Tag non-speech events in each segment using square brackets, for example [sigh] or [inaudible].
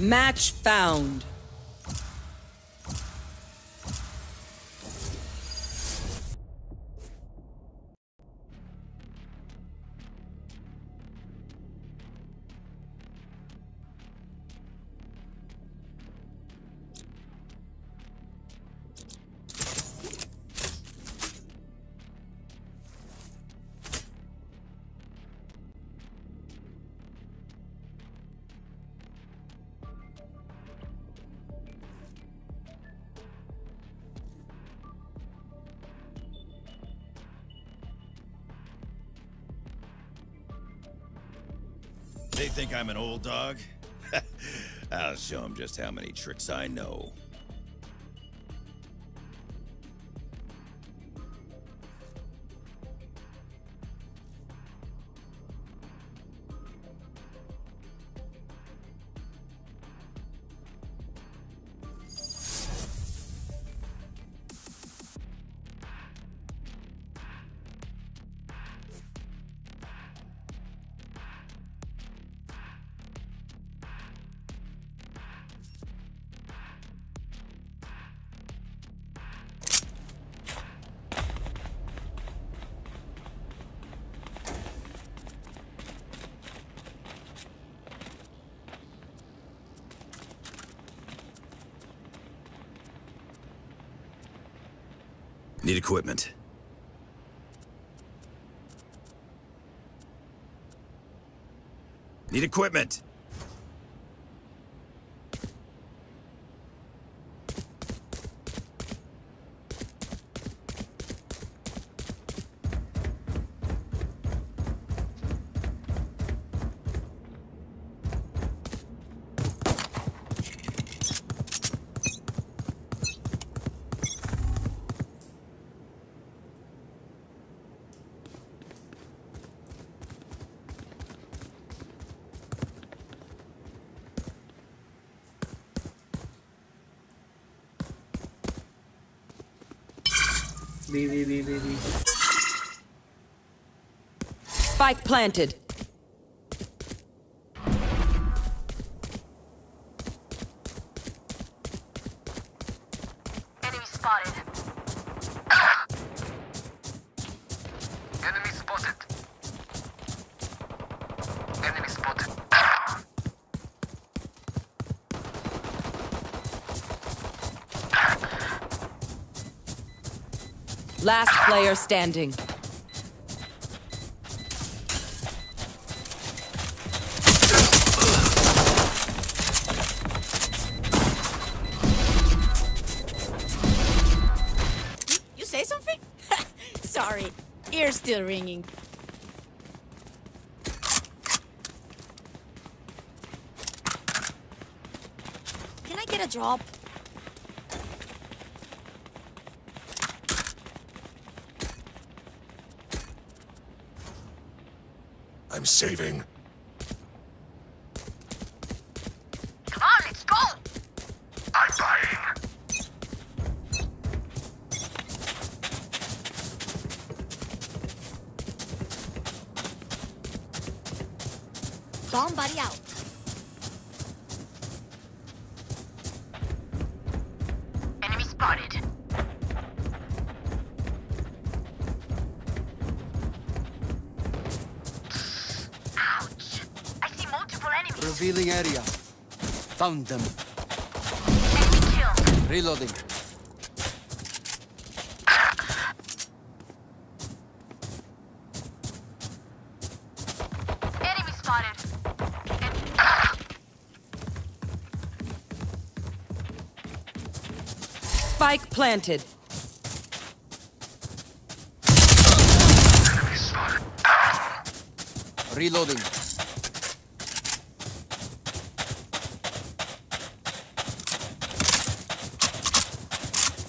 Match found. They think I'm an old dog? [laughs] I'll show them just how many tricks I know. Need equipment. Need equipment. B. Spike planted. Last player standing. You say something? [laughs] Sorry, ear's still ringing. Can I get a drop? Saving. Revealing area. Found them. Reloading. Enemy spotted. Spike planted. Reloading.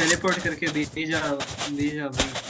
Teleport करके दी जा नहीं जा भाई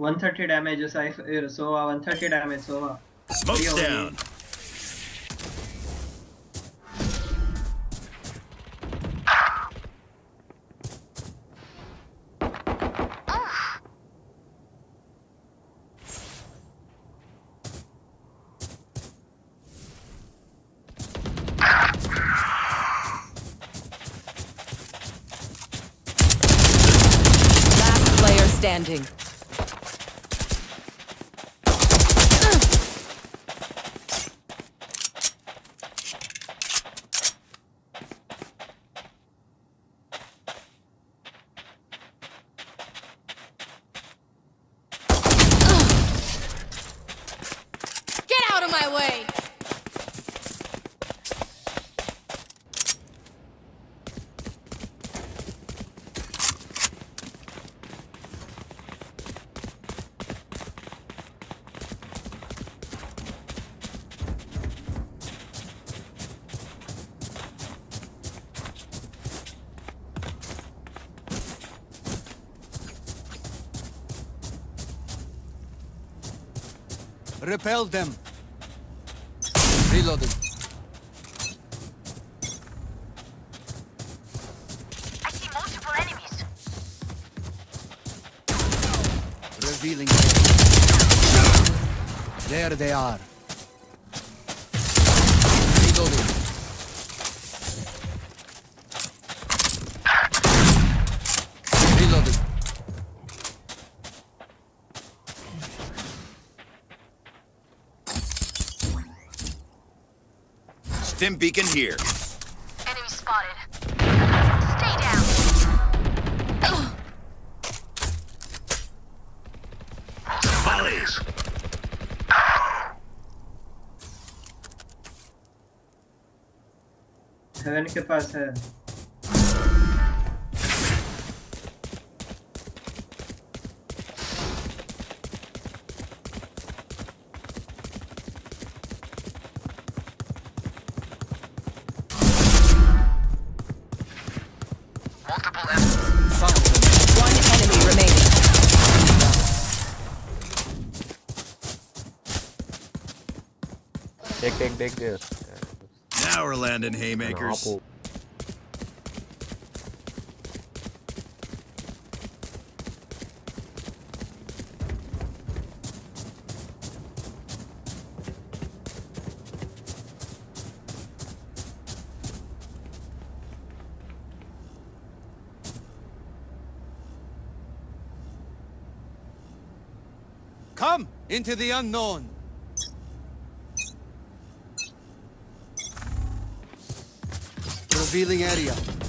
130 damage, so I, so uh, 130 damage, so. Uh, Smoke's down. Repel them. Reloading. I see multiple enemies. Revealing. There they are. Reloading. Reloading. Stim beacon here. Enemy spotted. Stay down. Volleys. Haven के पास है big. Now we're landing haymakers. Come into the unknown. Revealing area.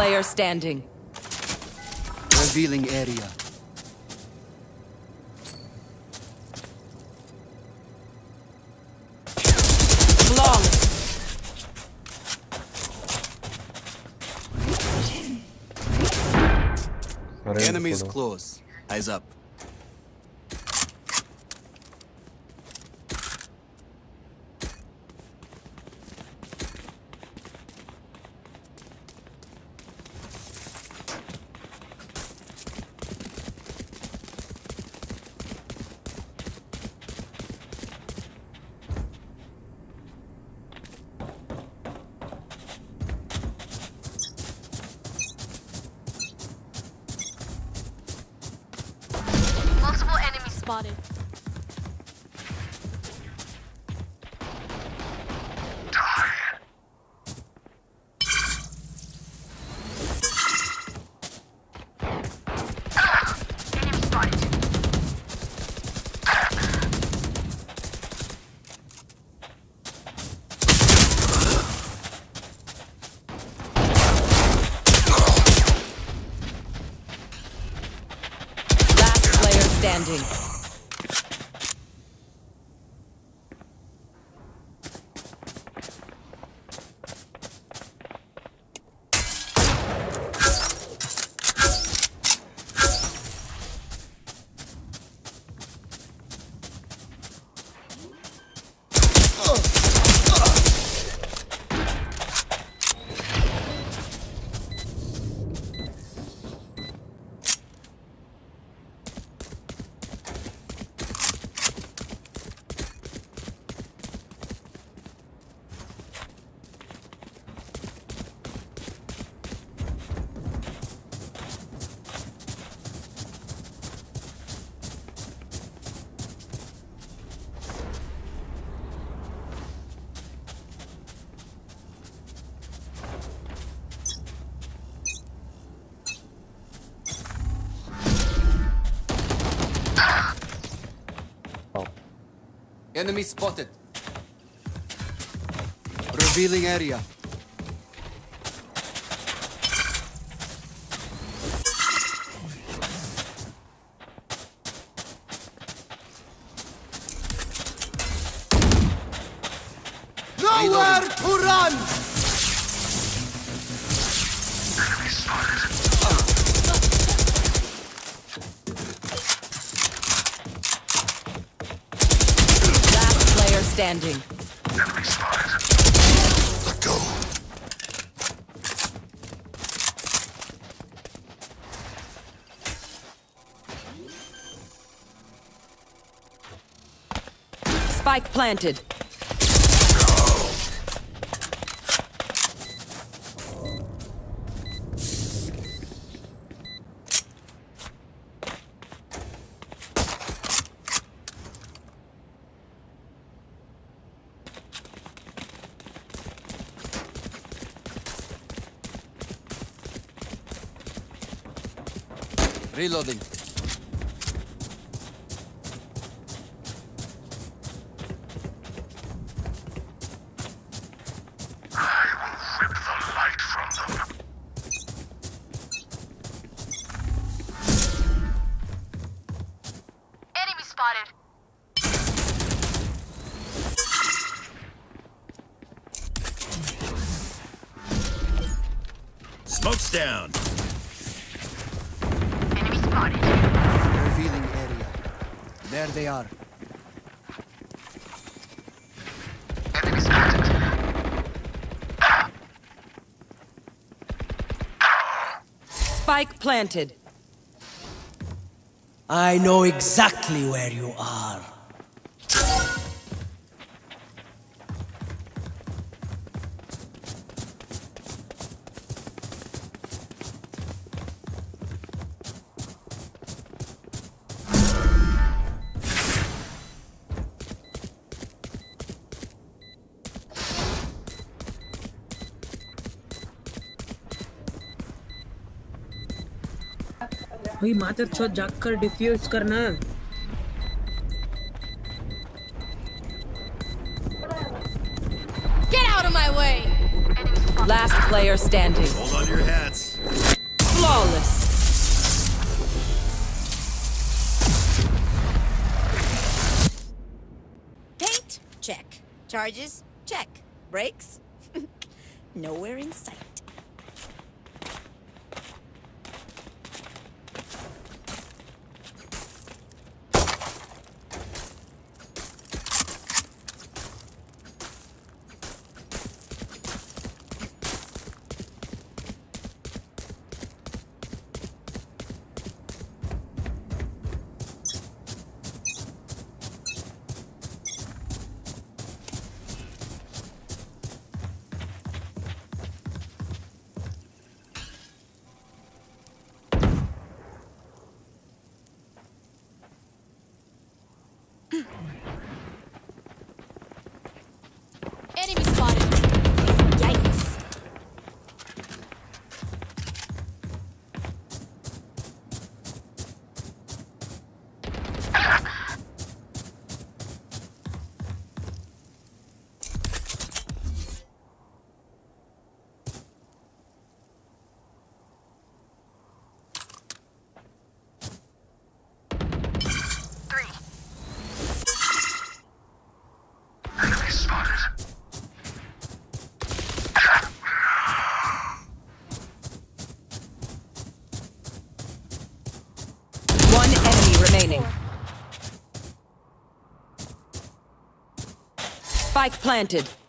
Player standing. Revealing area. Flawless. Arrange Enemies close. Eyes up. Standing. Enemy spotted. Revealing area. Standing. Let go. Spike planted. Reloading. Rip the light from them. Enemy spotted. Smoke's down. Enemy spotted. Revealing area. There they are. Enemy spotted. Spike planted. I know exactly where you are. भाई मातर छत जाकर diffuse करना Get out of my way! Last player standing. Hold on to your hats. Flawless. Paint? Check. Charges? Check. Brakes? [laughs] Nowhere in sight. Spike planted.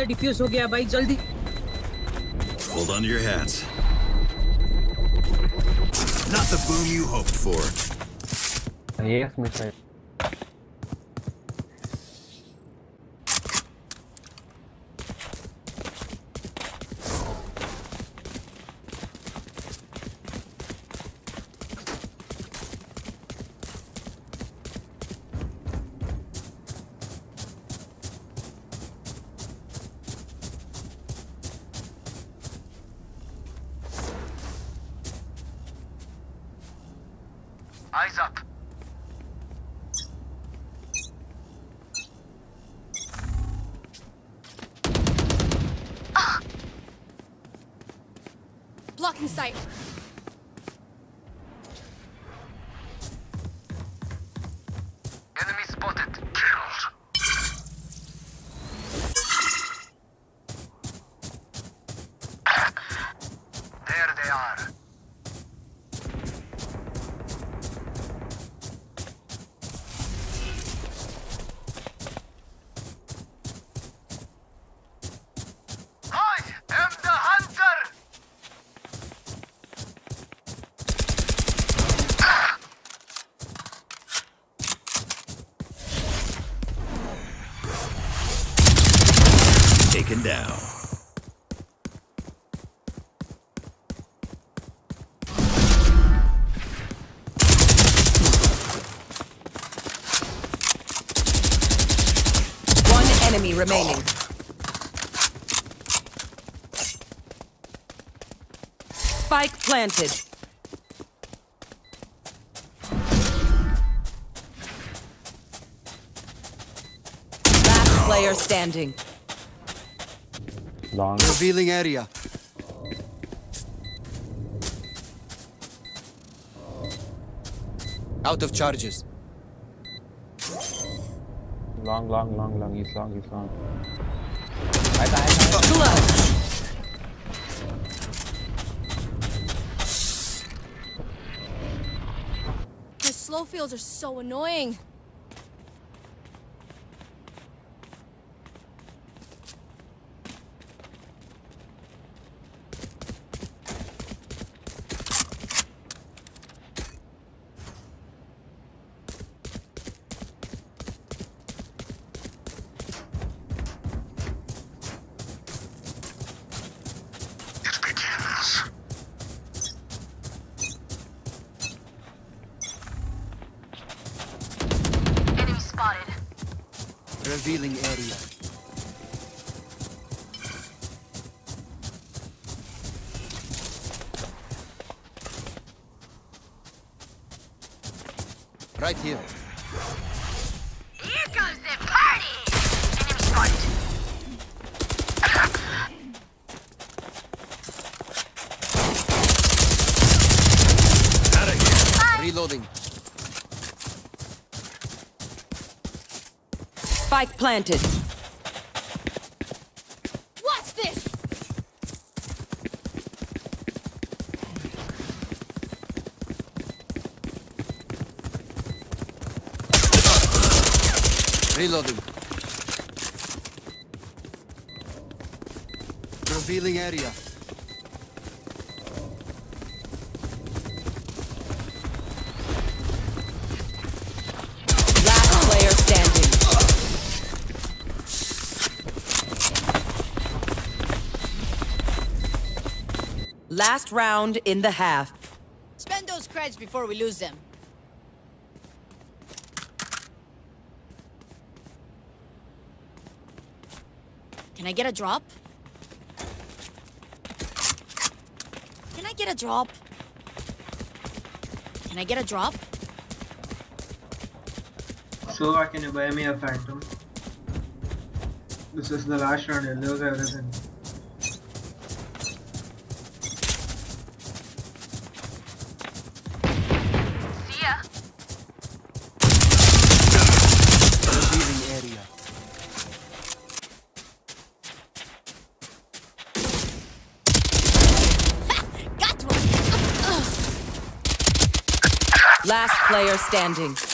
आधा defuse हो गया भाई जल्दी Hold on to your hats. Not the boom you hoped for. Yes, missile. Eyes sight. Enemy remaining. Spike planted. Last player standing. Long. Revealing area. Out of charges. Long, long, long, long. He's long, he's long. Clutch. The slow fields are so annoying. Revealing area. Right here. Planted. Watch this! Reloading. Revealing area. Last round in the half. Spend those creds before we lose them. Can I get a drop? Can I get a drop? Can I get a drop? So I can you buy me a phantom? This is the last round, you'll lose everything. Player standing.